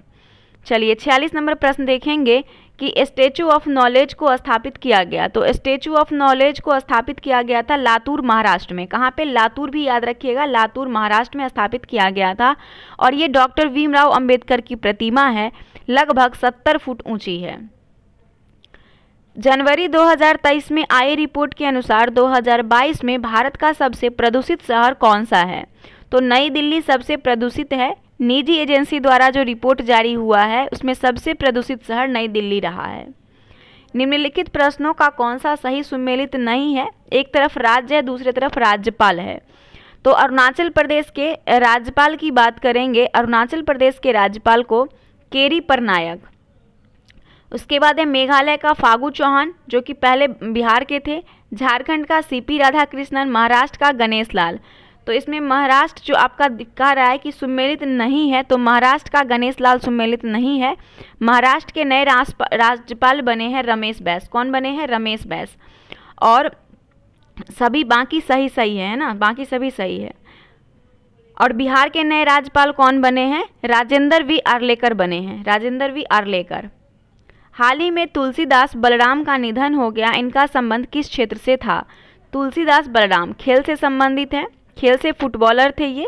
चलिए छियालीस नंबर प्रश्न देखेंगे कि स्टेचू ऑफ़ नॉलेज को स्थापित किया गया। तो स्टेचू ऑफ़ नॉलेज को स्थापित किया गया था लातूर, महाराष्ट्र में। कहाँ पे? लातूर भी याद रखिएगा, लातूर, महाराष्ट्र में स्थापित किया गया था। और ये डॉक्टर भीमराव अंबेडकर की प्रतिमा है, लगभग सत्तर फुट ऊँची है। जनवरी 2023 में आई रिपोर्ट के अनुसार 2022 में भारत का सबसे प्रदूषित शहर कौन सा है? तो नई दिल्ली सबसे प्रदूषित है। निजी एजेंसी द्वारा जो रिपोर्ट जारी हुआ है, उसमें सबसे प्रदूषित शहर नई दिल्ली रहा है। निम्नलिखित प्रश्नों का कौन सा सही सुमेलित नहीं है? एक तरफ़ राज्य है, दूसरी तरफ़ राज्यपाल है। तो अरुणाचल प्रदेश के राज्यपाल की बात करेंगे। अरुणाचल प्रदेश के राज्यपाल को केरी परनायक। उसके बाद है मेघालय का फागू चौहान, जो कि पहले बिहार के थे, झारखंड का सीपी राधाकृष्णन, महाराष्ट्र का गणेश लाल। तो इसमें महाराष्ट्र जो आपका कह रहा है कि सुमेलित नहीं है तो महाराष्ट्र का गणेश लाल सुमेलित नहीं है। महाराष्ट्र के नए राज्यपाल बने हैं रमेश बैस। कौन बने हैं? रमेश बैस। और सभी बाकी सही सही है ना? बाकी सभी सही है। और बिहार के नए राज्यपाल कौन बने हैं? राजेंद्र वी आर्लेकर बने हैं। राजेंद्र वी आर्लेकर। हाल ही में तुलसीदास बलराम का निधन हो गया, इनका संबंध किस क्षेत्र से था? तुलसीदास बलराम, खेल से संबंधित हैं? खेल से फुटबॉलर थे ये?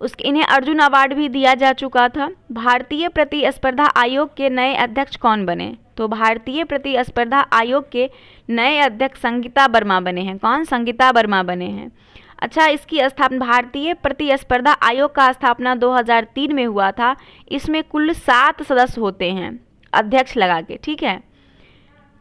उसके, इन्हें अर्जुन अवार्ड भी दिया जा चुका था। भारतीय प्रतिस्पर्धा आयोग के नए अध्यक्ष कौन बने? तो भारतीय प्रतिस्पर्धा आयोग के नए अध्यक्ष संगीता वर्मा बने हैं। कौन? संगीता वर्मा बने हैं। अच्छा इसकी स्थापना भारतीय प्रतिस्पर्धा आयोग का स्थापना 2003 में हुआ था। इसमें कुल सात सदस्य होते हैं। अध्यक्ष लगा के, ठीक है?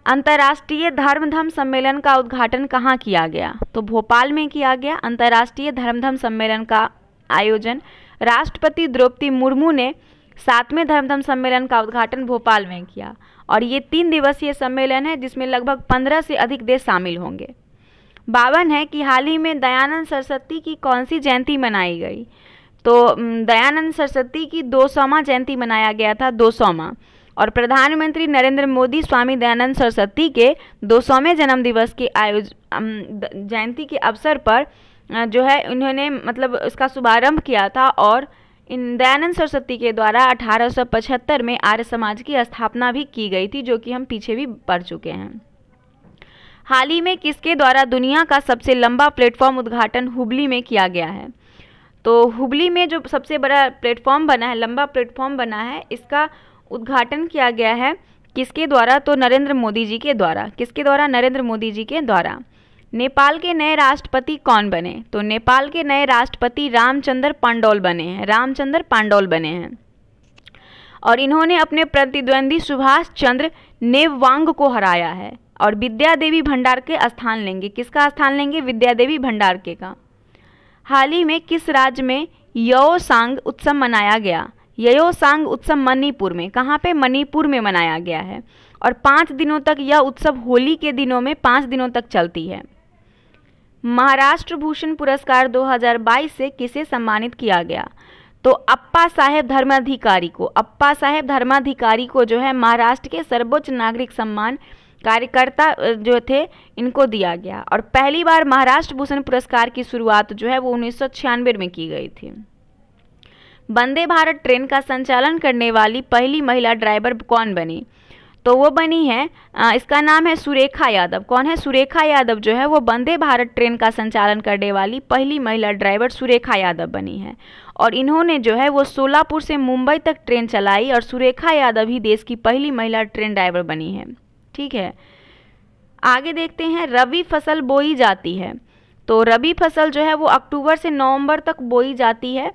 अंतर्राष्ट्रीय धर्मधम सम्मेलन का उद्घाटन कहाँ किया गया? तो भोपाल में किया गया। अंतर्राष्ट्रीय धर्मधम सम्मेलन का आयोजन राष्ट्रपति द्रौपदी मुर्मू ने सातवें धर्मधम सम्मेलन का उद्घाटन भोपाल में किया। और ये तीन दिवसीय सम्मेलन है, जिसमें लगभग पंद्रह से अधिक देश शामिल होंगे। बावन है कि हाल ही में दयानंद सरस्वती की कौन सी जयंती मनाई गई? तो दयानंद सरस्वती की दो सौमा जयंती मनाया गया था, दो सौमा और प्रधानमंत्री नरेंद्र मोदी स्वामी दयानंद सरस्वती के दो सौवें जन्म दिवस के आयोज जयंती के अवसर पर जो है उन्होंने मतलब उसका शुभारंभ किया था और इन दयानंद सरस्वती के द्वारा 1875 में आर्य समाज की स्थापना भी की गई थी, जो कि हम पीछे भी पढ़ चुके हैं। हाल ही में किसके द्वारा दुनिया का सबसे लंबा प्लेटफॉर्म उद्घाटन हुबली में किया गया है? तो हुबली में जो सबसे बड़ा प्लेटफॉर्म बना है, लंबा प्लेटफॉर्म बना है, इसका उद्घाटन किया गया है। किसके द्वारा? तो नरेंद्र मोदी जी के द्वारा। किसके द्वारा? नरेंद्र मोदी जी के द्वारा। नेपाल के नए राष्ट्रपति कौन बने? तो नेपाल के नए राष्ट्रपति रामचंद्र पांडोल बने हैं। रामचंद्र पांडोल बने हैं। और इन्होंने अपने प्रतिद्वंदी सुभाष चंद्र नेवांग को हराया है। और विद्या देवी भंडार के स्थान लेंगे। किसका स्थान लेंगे? विद्या देवी भंडार के का। हाल ही में किस राज्य में यो सांग उत्सव मनाया गया? ययोसांग उत्सव मणिपुर में, कहाँ पे मणिपुर में मनाया गया है? और पाँच दिनों तक यह उत्सव होली के दिनों में पाँच दिनों तक चलती है। महाराष्ट्र भूषण पुरस्कार 2022 से किसे सम्मानित किया गया? तो अप्पा साहेब धर्माधिकारी को। अप्पा साहेब धर्माधिकारी को जो है महाराष्ट्र के सर्वोच्च नागरिक सम्मान कार्यकर्ता जो थे, इनको दिया गया। और पहली बार महाराष्ट्र भूषण पुरस्कार की शुरुआत जो है वो उन्नीस सौ छियानवे में की गई थी। वंदे भारत ट्रेन का संचालन करने वाली पहली महिला ड्राइवर कौन बनी? तो वो बनी है इसका नाम है सुरेखा यादव। कौन है सुरेखा यादव? जो है वो वंदे भारत ट्रेन का संचालन करने वाली पहली महिला ड्राइवर सुरेखा यादव बनी है। और इन्होंने जो है वो सोलापुर से मुंबई तक ट्रेन चलाई और सुरेखा यादव ही देश की पहली महिला ट्रेन ड्राइवर बनी है। ठीक है? आगे देखते हैं, रबी फ़सल बोई जाती है। तो रबी फ़सल जो है वो अक्टूबर से नवंबर तक बोई जाती है।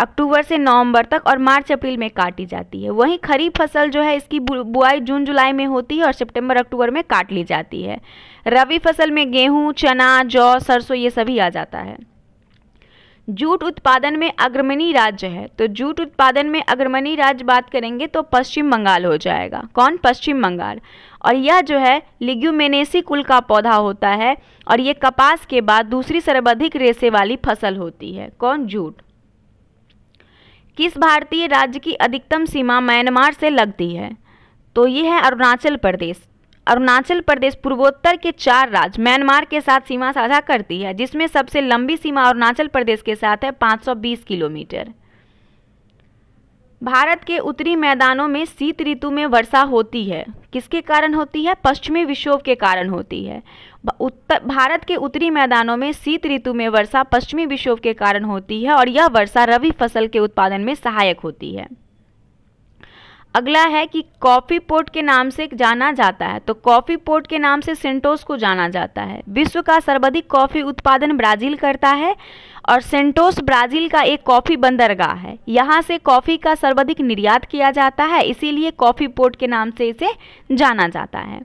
अक्टूबर से नवंबर तक और मार्च अप्रैल में काटी जाती है। वहीं खरीफ फ़सल जो है, इसकी बुआई जून, जुलाई में होती है और सितंबर, अक्टूबर में काट ली जाती है। रबी फ़सल में गेहूँ, चना, जौ, सरसों, ये सभी आ जाता है। जूट उत्पादन में अग्रमणी राज्य है। तो जूट उत्पादन में अग्रमणी राज्य बात करेंगे तो पश्चिम बंगाल हो जाएगा। कौन? पश्चिम बंगाल। और यह जो है, लिग्यूमेनेसी कुल का पौधा होता है और ये कपास के बाद दूसरी सर्वाधिक रेसे वाली फ़सल होती है। कौन? जूट। किस भारतीय राज्य की अधिकतम सीमा म्यांमार से लगती है? तो ये है अरुणाचल प्रदेश। अरुणाचल प्रदेश पूर्वोत्तर के चार राज्य म्यांमार के साथ सीमा साझा करती है, जिसमें सबसे लंबी सीमा अरुणाचल प्रदेश के साथ है 520 किलोमीटर। भारत के उत्तरी मैदानों में शीत ऋतु में वर्षा होती है। किसके कारण होती है? पश्चिमी विक्षोभ के कारण होती है। उत्तर भारत के उत्तरी मैदानों में शीत ऋतु में वर्षा पश्चिमी विक्षोभ के कारण होती है और यह वर्षा रबी फ़सल के उत्पादन में सहायक होती है। अगला है कि कॉफ़ी पोर्ट के नाम से जाना जाता है। तो कॉफ़ी पोर्ट के नाम से सेंटोस को जाना जाता है। विश्व का सर्वाधिक कॉफ़ी उत्पादन ब्राज़ील करता है। और सेंटोस ब्राज़ील का एक कॉफ़ी बंदरगाह है। यहाँ से कॉफ़ी का सर्वाधिक निर्यात किया जाता है, इसीलिए कॉफ़ी पोर्ट के नाम से इसे जाना जाता है।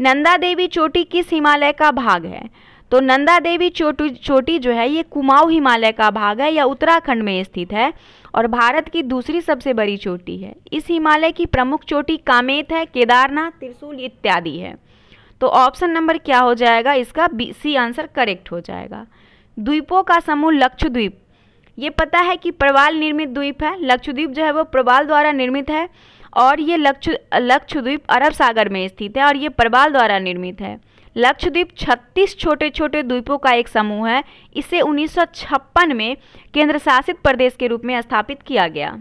नंदा देवी चोटी किस हिमालय का भाग है? तो नंदा देवी चोटी चोटी जो है, ये कुमाऊं हिमालय का भाग है या उत्तराखंड में स्थित है और भारत की दूसरी सबसे बड़ी चोटी है। इस हिमालय की प्रमुख चोटी कामेत है, केदारनाथ, त्रिशूल इत्यादि है। तो ऑप्शन नंबर क्या हो जाएगा? इसका बी, सी आंसर करेक्ट हो जाएगा। द्वीपों का समूह लक्षद्वीप। ये पता है कि प्रवाल निर्मित द्वीप है। लक्षद्वीप जो है वो प्रवाल द्वारा निर्मित है और ये लक्ष, लक्षद्वीप अरब सागर में स्थित है और ये प्रवाल द्वारा निर्मित है। लक्षद्वीप 36 छोटे छोटे द्वीपों का एक समूह है। इसे 1956 में केंद्र शासित प्रदेश के रूप में स्थापित किया गया।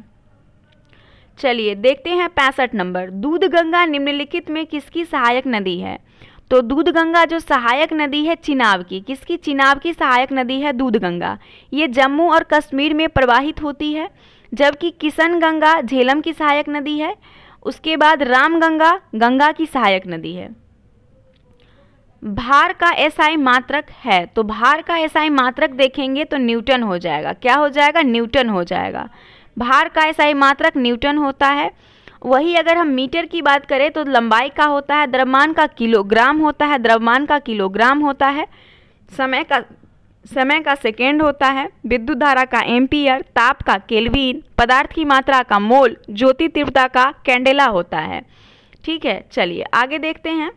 चलिए देखते हैं पैंसठ नंबर। दूध गंगा निम्नलिखित में किसकी सहायक नदी है? तो दूध गंगा जो सहायक नदी है चिनाब की, किसकी? चिनाब की सहायक नदी है दूध गंगा ये जम्मू और कश्मीर में प्रवाहित होती है, जबकि किशन गंगा झेलम की सहायक नदी है, उसके बाद राम गंगा गंगा की सहायक नदी है। भार का एसआई मात्रक है तो भार का एसआई मात्रक देखेंगे तो न्यूटन हो जाएगा। क्या हो जाएगा? न्यूटन हो जाएगा। भार का एसआई मात्रक न्यूटन होता है वही अगर हम मीटर की बात करें तो लंबाई का होता है, द्रव्यमान का किलोग्राम होता है, द्रव्यमान का किलोग्राम होता है, समय का समय का सेकेंड होता है, विद्युत धारा का एम्पियर, ताप का केल्विन, पदार्थ की मात्रा का मोल, ज्योति तीव्रता का कैंडेला होता है। ठीक है, चलिए, आगे देखते हैं।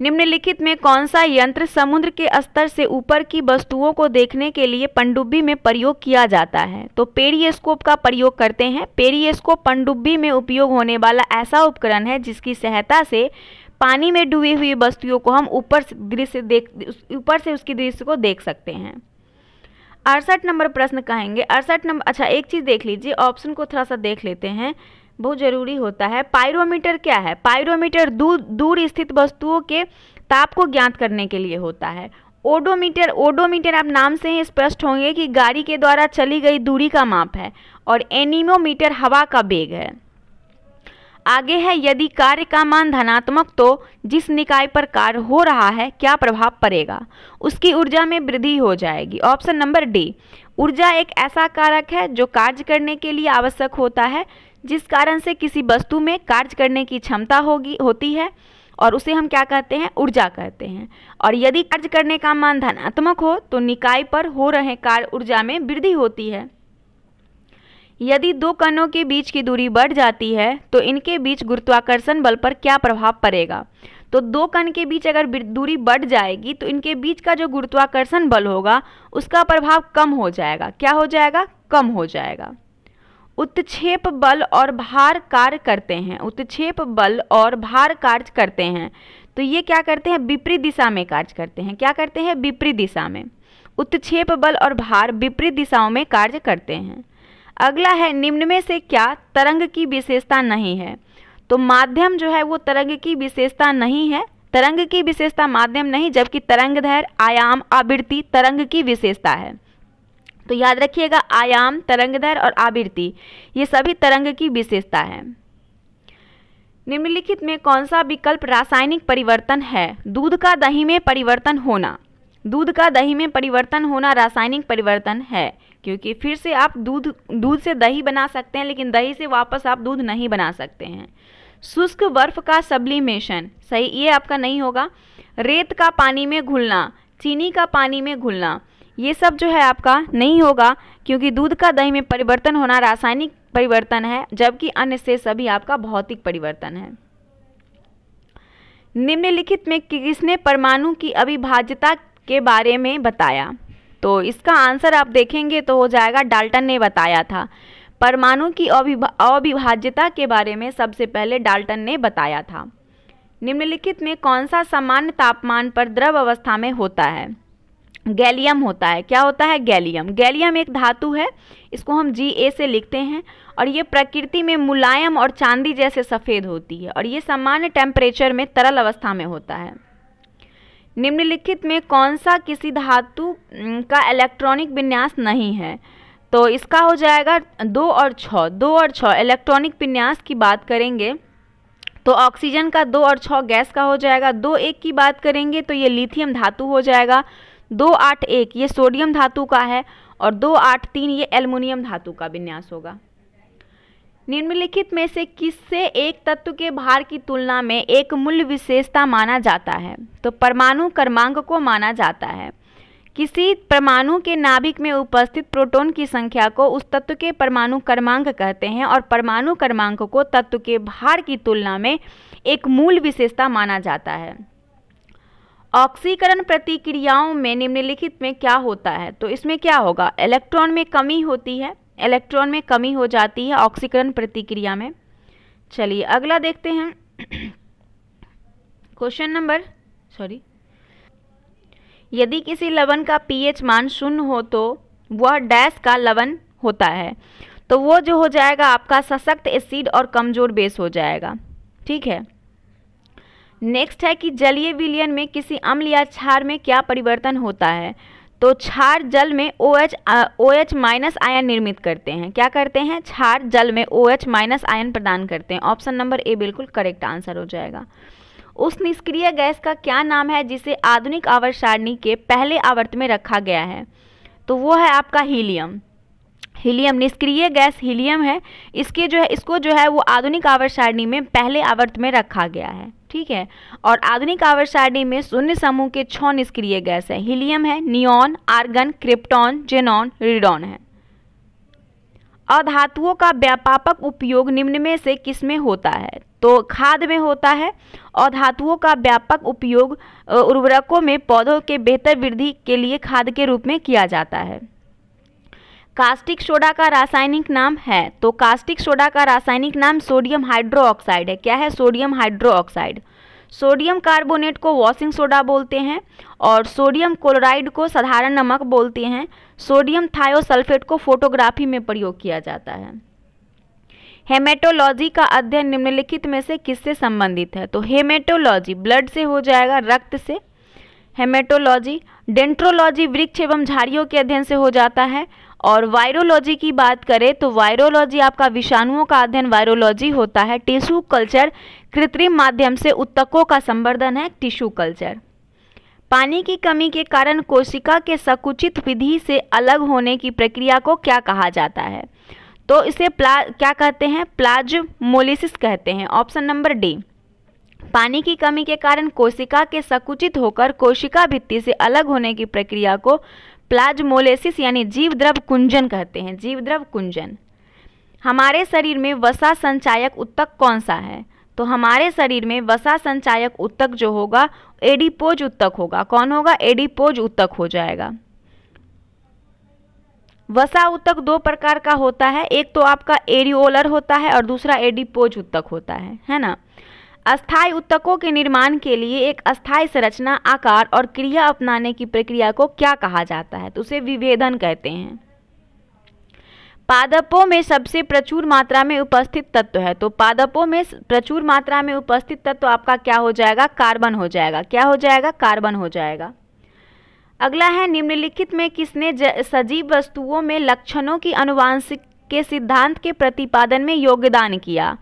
निम्नलिखित में कौन सा यंत्र समुद्र के स्तर से ऊपर की वस्तुओं को देखने के लिए पनडुब्बी में प्रयोग किया जाता है? तो पेरियस्कोप का प्रयोग करते हैं। पेरियस्कोप पनडुब्बी में उपयोग होने वाला ऐसा उपकरण है जिसकी सहायता से पानी में डूबी हुई वस्तुओं को हम ऊपर दृश्य देख, ऊपर से उसकी दृश्य को देख सकते हैं। अड़सठ नंबर प्रश्न कहेंगे। अड़सठ नंबर अच्छा एक चीज़ देख लीजिए ऑप्शन को थोड़ा सा देख लेते हैं। बहुत ज़रूरी होता है। पायरोमीटर क्या है? पायरोमीटर दूर दूर स्थित वस्तुओं के ताप को ज्ञात करने के लिए होता है। ओडोमीटर ओडोमीटर आप नाम से ही स्पष्ट होंगे कि गाड़ी के द्वारा चली गई दूरी का माप है और एनीमोमीटर हवा का बेग है। आगे है, यदि कार्य का मान धनात्मक तो जिस निकाय पर कार्य हो रहा है, क्या प्रभाव पड़ेगा? उसकी ऊर्जा में वृद्धि हो जाएगी। ऑप्शन नंबर डी, ऊर्जा एक ऐसा कारक है जो कार्य करने के लिए आवश्यक होता है जिस कारण से किसी वस्तु में कार्य करने की क्षमता होगी, होती है और उसे हम क्या कहते हैं? ऊर्जा कहते हैं। और यदि कार्य करने का मान धनात्मक हो तो निकाय पर हो रहे कार्य ऊर्जा में वृद्धि होती है। यदि दो कणों के बीच की दूरी बढ़ जाती है तो इनके बीच गुरुत्वाकर्षण बल पर क्या प्रभाव पड़ेगा? तो दो कण के बीच अगर दूरी बढ़ जाएगी तो इनके बीच का जो गुरुत्वाकर्षण बल होगा, उसका प्रभाव कम हो जाएगा। क्या हो जाएगा? कम हो जाएगा। उत्क्षेप बल और भार कार्य करते हैं। उत्क्षेप बल और भार कार्य करते हैं। तो ये क्या करते हैं? विपरीत दिशा में कार्य करते हैं। क्या करते हैं? विपरीत दिशा में। उत्क्षेप बल और भार विपरीत दिशाओं में कार्य करते हैं। अगला है, निम्न में से क्या तरंग की विशेषता नहीं है? तो माध्यम जो है वो तरंग की विशेषता नहीं है। तरंग की विशेषता माध्यम नहीं, जबकि तरंग धैर्य आयाम, आवृत्ति तरंग की विशेषता है। तो याद रखिएगा आयाम तरंगधर और आवृत्ति ये सभी तरंग की विशेषता है। निम्नलिखित में कौन सा विकल्प रासायनिक परिवर्तन है? दूध का दही में परिवर्तन होना। दूध का दही में परिवर्तन होना रासायनिक परिवर्तन है, क्योंकि फिर से आप दूध दूध से दही बना सकते हैं, लेकिन दही से वापस आप दूध नहीं बना सकते हैं। शुष्क बर्फ़ का सब्लिमेशन सही, ये आपका नहीं होगा। रेत का पानी में घुलना, चीनी का पानी में घुलना ये सब जो है आपका नहीं होगा, क्योंकि दूध का दही में परिवर्तन होना रासायनिक परिवर्तन है, जबकि अन्य से सभी आपका भौतिक परिवर्तन है। निम्नलिखित में किसने परमाणु की अविभाज्यता के बारे में बताया? तो इसका आंसर आप देखेंगे तो हो जाएगा, डाल्टन ने बताया था। परमाणु की अविभाज्यता के बारे में सबसे पहले डाल्टन ने बताया था। निम्नलिखित में कौन सा सामान्य तापमान पर द्रव अवस्था में होता है? गैलियम होता है। क्या होता है? गैलियम। गैलियम एक धातु है। इसको हम जी ए से लिखते हैं और ये प्रकृति में मुलायम और चांदी जैसे सफ़ेद होती है और ये सामान्य टेम्परेचर में तरल अवस्था में होता है। निम्नलिखित में कौन सा किसी धातु का इलेक्ट्रॉनिक विन्यास नहीं है? तो इसका हो जाएगा दो और छः। दो और छः इलेक्ट्रॉनिक विन्यास की बात करेंगे तो ऑक्सीजन का दो और छः गैस का हो जाएगा। दो एक की बात करेंगे तो ये लिथियम धातु हो जाएगा। दो आठ एक, ये सोडियम धातु का है और दो आठ तीन, ये एल्युमिनियम धातु का विन्यास होगा। निम्नलिखित में से किससे एक तत्व के भार की तुलना में एक मूल्य विशेषता माना जाता है? तो परमाणु क्रमांक को माना जाता है। किसी परमाणु के नाभिक में उपस्थित प्रोटॉन की संख्या को उस तत्व के परमाणु क्रमांक कहते हैं और परमाणु क्रमांक को तत्व के भार की तुलना में एक मूल विशेषता माना जाता है। ऑक्सीकरण प्रतिक्रियाओं में निम्नलिखित में क्या होता है? तो इसमें क्या होगा? इलेक्ट्रॉन में कमी होती है। इलेक्ट्रॉन में कमी हो जाती है ऑक्सीकरण प्रतिक्रिया में। चलिए, अगला देखते हैं। Question number, sorry. यदि किसी लवण का पीएच मान शून्य हो तो वह डैश का लवण होता है। तो वो जो हो जाएगा आपका सशक्त एसिड और कमज़ोर बेस हो जाएगा। ठीक है? नेक्स्ट है कि जलीय विलयन में किसी अम्ल या क्षार में क्या परिवर्तन होता है? तो क्षार जल में O H O H minus ion निर्मित करते हैं। क्या करते हैं? क्षार जल में ओ एच माइनस आयन प्रदान करते हैं। ऑप्शन नंबर ए बिल्कुल करेक्ट आंसर हो जाएगा। उस निष्क्रिय गैस का क्या नाम है जिसे आधुनिक आवर्त सारणी के पहले आवर्त में रखा गया है? तो वो है आपका हीलियम। हीलियम निष्क्रिय गैस हीलियम है। इसके जो है, इसको जो है वो आधुनिक आवर्त सारणी में पहले आवर्त में रखा गया है। ठीक है? और आधुनिक आवर्त सारणी में शून्य समूह के छह निष्क्रिय गैस है। हीलियम है, neon, argon, krypton, xenon, radon है। अधातुओं का व्यापक उपयोग निम्न में से किसमें होता है? तो खाद में होता है। और धातुओं का व्यापक उपयोग उर्वरकों में पौधों के बेहतर वृद्धि के लिए खाद के रूप में किया जाता है। कास्टिक सोडा का रासायनिक नाम है तो कास्टिक सोडा का रासायनिक नाम सोडियम हाइड्रोक्साइड है। क्या है सोडियम हाइड्रोक्साइड सोडियम कार्बोनेट को वॉशिंग सोडा बोलते हैं और सोडियम क्लोराइड को साधारण नमक बोलते हैं। सोडियम थायोसल्फेट को फोटोग्राफी में प्रयोग किया जाता है। हेमेटोलॉजी का अध्ययन निम्नलिखित में से किससे संबंधित है? तो हेमेटोलॉजी, ब्लड से हो जाएगा, रक्त से। हेमेटोलॉजी डेंट्रोलॉजी वृक्ष एवं झाड़ियों के अध्ययन से हो जाता है। और वायरोलॉजी की बात करें तो वायरोलॉजी आपका विषाणुओं का अध्ययन वायरोलॉजी होता है। टिश्यू कल्चर कृत्रिम माध्यम से उत्तकों का संवर्धन है टिश्यू कल्चर पानी की कमी के कारण कोशिका के सकुचित विधि से अलग होने की प्रक्रिया को क्या कहा जाता है? तो इसे प्ला, क्या कहते हैं? प्लाज्मोलिसिस कहते हैं। Option number D. पानी की कमी के कारण कोशिका के सकुचित होकर कोशिका भित्ति से अलग होने की प्रक्रिया को प्लाज्मोलिसिस यानी जीव द्रव कुंजन कहते हैं जीव द्रव कुंजन। हमारे शरीर में वसा संचायक उत्तक कौन सा है? तो हमारे शरीर में वसा संचायक उत्तक जो होगा, एडिपोज उत्तक होगा। कौन होगा? एडिपोज उत्तक हो जाएगा। वसा उत्तक दो प्रकार का होता है, एक तो आपका एरियोलर होता है और दूसरा एडिपोज उत्तक होता है है ना? अस्थाई उत्तकों के निर्माण के लिए एक अस्थाई संरचना, आकार और क्रिया अपनाने की प्रक्रिया को क्या कहा जाता है? तो उसे विभेदन कहते हैं। पादपों में सबसे प्रचुर मात्रा में उपस्थित तत्व है। तो पादपों में प्रचुर मात्रा में उपस्थित तत्व आपका क्या हो जाएगा? कार्बन हो जाएगा। क्या हो जाएगा? कार्बन हो जाएगा। अगला है, निम्नलिखित में किसने सजीव वस्तुओं में लक्षणों की अनुवांशिक के सिद्धांत के प्रतिपादन में योगदान किया?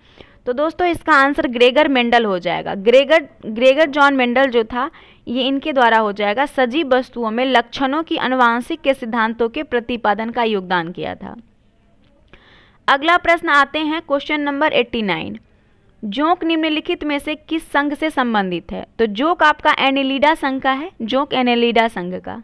तो दोस्तों, इसका आंसर ग्रेगर मेंडल हो जाएगा। ग्रेगर ग्रेगर जॉन मेंडल जो था, ये इनके द्वारा हो जाएगा। सजीव वस्तुओं में लक्षणों की अनुवांशिक के सिद्धांतों के प्रतिपादन का योगदान किया था। अगला प्रश्न आते हैं क्वेश्चन नंबर एट्टी नाइन। जोंक निम्नलिखित में से किस संघ से संबंधित है? तो जोक आपका एनेलिडा संघ का है, जोक एनेलिडा संघ का।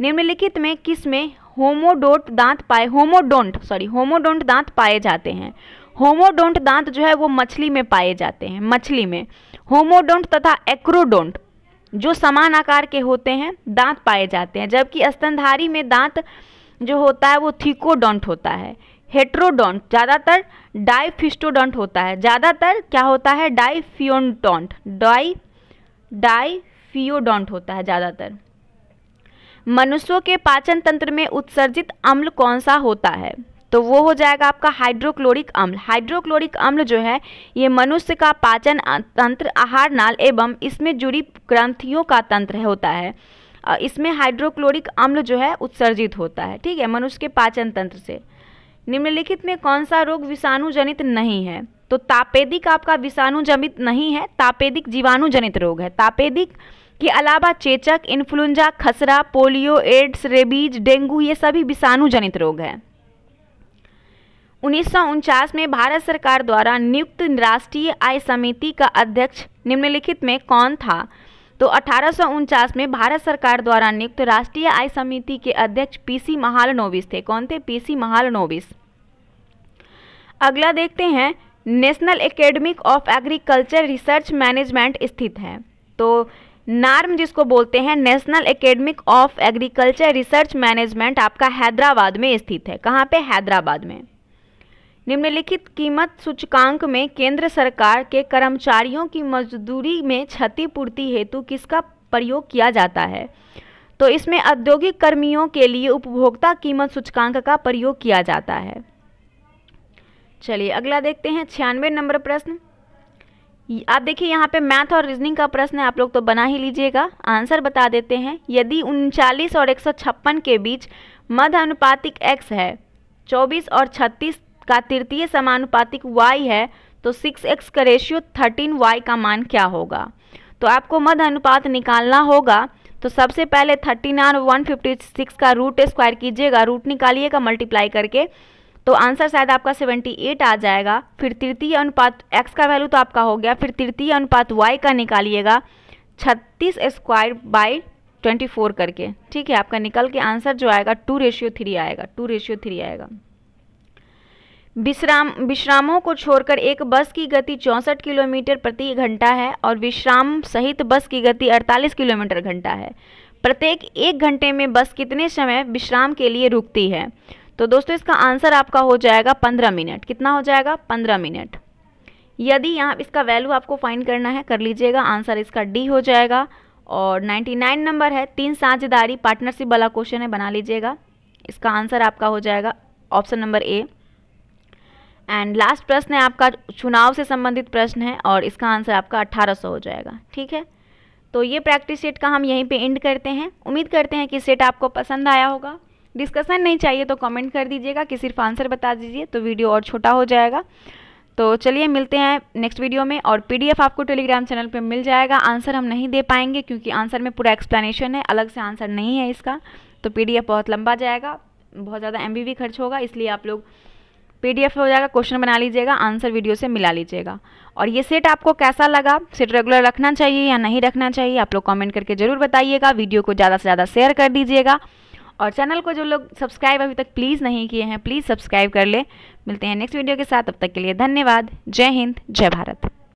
निम्नलिखित में किसमें होमोडोट दांत पाए, होमोडोंट सॉरी होमोडोंट दांत पाए जाते हैं? होमोडोंट दांत जो है वो मछली में पाए जाते हैं, मछली में। होमोडोंट तथा एक्रोडोंट जो समान आकार के होते हैं, दांत पाए जाते हैं, जबकि स्तनधारी में दांत जो होता है वो थीकोडोंट होता है। हेट्रोडोंट ज़्यादातर डाइफिस्टोडोंट होता है। ज़्यादातर क्या होता है? डाइफियोडोंट डाई डाइफियोडोंट होता है ज़्यादातर। मनुष्यों के पाचन तंत्र में उत्सर्जित अम्ल कौन सा होता है? तो वो हो जाएगा आपका हाइड्रोक्लोरिक अम्ल। हाइड्रोक्लोरिक अम्ल जो है, ये मनुष्य का पाचन तंत्र, आहार, नाल एवं इसमें जुड़ी ग्रंथियों का तंत्र होता है। इसमें हाइड्रोक्लोरिक अम्ल जो है, उत्सर्जित होता है। ठीक है, मनुष्य के पाचन तंत्र से। निम्नलिखित में कौन सा रोग विषाणु जनित नहीं है? तो तापेदिक आपका विषाणु जनित नहीं है, तापेदिक जीवाणु जनित रोग है। तापेदिक के अलावा चेचक इन्फ्लुंजा खसरा, पोलियो, एड्स, रेबीज, डेंगू, ये सभी विषाणु जनित रोग है। उन्नीस सौ उनचास में भारत सरकार द्वारा नियुक्त राष्ट्रीय आय समिति का अध्यक्ष निम्नलिखित में कौन था? तो अठारह सौ उनचास में भारत सरकार द्वारा नियुक्त राष्ट्रीय आय समिति के अध्यक्ष पीसी महालनोविस थे। कौन थे? पीसी महालनोविस अगला देखते हैं। National academic of agriculture research management स्थित है। तो नार्म जिसको बोलते हैं, national academic of agriculture research management आपका हैदराबाद में स्थित है। कहाँ पे? हैदराबाद में। निम्नलिखित कीमत सूचकांक में केंद्र सरकार के कर्मचारियों की मजदूरी में क्षतिपूर्ति हेतु किसका प्रयोग किया जाता है? तो इसमें औद्योगिक कर्मियों के लिए उपभोक्ता कीमत सूचकांक का प्रयोग किया जाता है। चलिए, अगला देखते हैं, छियानवे नंबर प्रश्न। आप देखिए, यहाँ पे मैथ और रीजनिंग का प्रश्न है, आप लोग तो बना ही लीजिएगा। आंसर बता देते हैं, यदि उनचालीस और एक सौ छप्पन के बीच मध्य अनुपातिक एक्स है, चौबीस और छत्तीस का तृतीय समानुपातिक y है तो 6x का रेशियो 13y का मान क्या होगा? तो आपको मध्य अनुपात निकालना होगा तो सबसे पहले 13 और 156 का रूट स्क्वायर कीजिएगा रूट निकालिएगा मल्टीप्लाई करके तो आंसर शायद आपका 78 आ जाएगा। फिर तृतीय अनुपात x का वैल्यू तो आपका हो गया, फिर तृतीय अनुपात y का निकालिएगा, छत्तीस स्क्वायर बाई ट्वेंटी फोर करके। ठीक है, आपका निकल के आंसर जो आएगा टू रेशियो थ्री आएगा टू रेशियो थ्री आएगा। विश्राम, विश्रामों को छोड़कर एक बस की गति चौंसठ किलोमीटर प्रति घंटा है और विश्राम सहित बस की गति 48 किलोमीटर घंटा है। प्रत्येक एक घंटे में बस कितने समय विश्राम के लिए रुकती है? तो दोस्तों, इसका आंसर आपका हो जाएगा पंद्रह मिनट। कितना हो जाएगा? पंद्रह मिनट। यदि यहाँ इसका वैल्यू आपको फाइंड करना है, कर लीजिएगा। आंसर इसका डी हो जाएगा और 99 नंबर है। तीन साझेदारी पार्टनरशिप वाला क्वेश्चन है, बना लीजिएगा। इसका आंसर आपका हो जाएगा option number A and last प्रश्न है, आपका चुनाव से संबंधित प्रश्न है और इसका आंसर आपका 1800 हो जाएगा, ठीक है? तो ये प्रैक्टिस सेट का हम यहीं पे एंड करते हैं। उम्मीद करते हैं कि सेट आपको पसंद आया होगा। डिस्कशन नहीं चाहिए तो कमेंट कर दीजिएगा, कि सिर्फ़ आंसर बता दीजिए तो वीडियो और छोटा हो जाएगा। तो चलिए, मिलते हैं नेक्स्ट वीडियो में और पीडीएफ आपको टेलीग्राम चैनल पे मिल जाएगा। आंसर हम नहीं दे पाएँगे क्योंकि आंसर में पूरा एक्सप्लेनेशन है, अलग से आंसर नहीं है इसका। तो पीडीएफ बहुत लंबा जाएगा, बहुत ज़्यादा एम खर्च होगा, इसलिए आप लोग पीडीएफ हो जाएगा क्वेश्चन बना लीजिएगा आंसर वीडियो से मिला लीजिएगा। और ये सेट आपको कैसा लगा? सेट रेगुलर रखना चाहिए या नहीं रखना चाहिए? आप लोग कमेंट करके ज़रूर बताइएगा। वीडियो को ज़्यादा से ज़्यादा शेयर कर दीजिएगा। और चैनल को जो लोग सब्सक्राइब अभी तक प्लीज़ नहीं किए हैं प्लीज़ सब्सक्राइब कर ले। मिलते हैं नेक्स्ट वीडियो के साथ। अब तक के लिए धन्यवाद। जय हिंद, जय भारत।